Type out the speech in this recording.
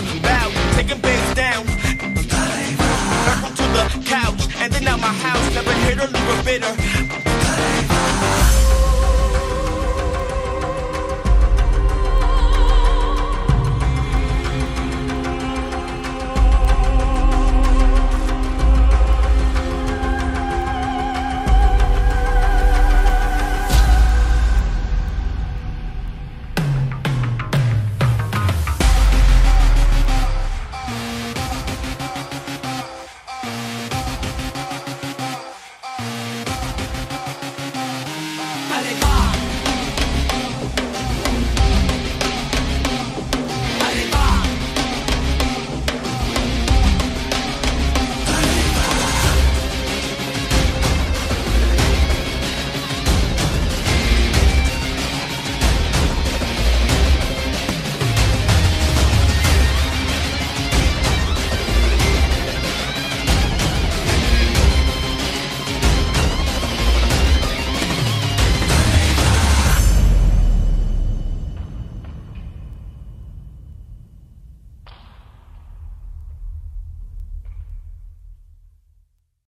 fucking bow, taking beds down. Back onto the couch, and then out my house. Never hit her, leave her bitter. my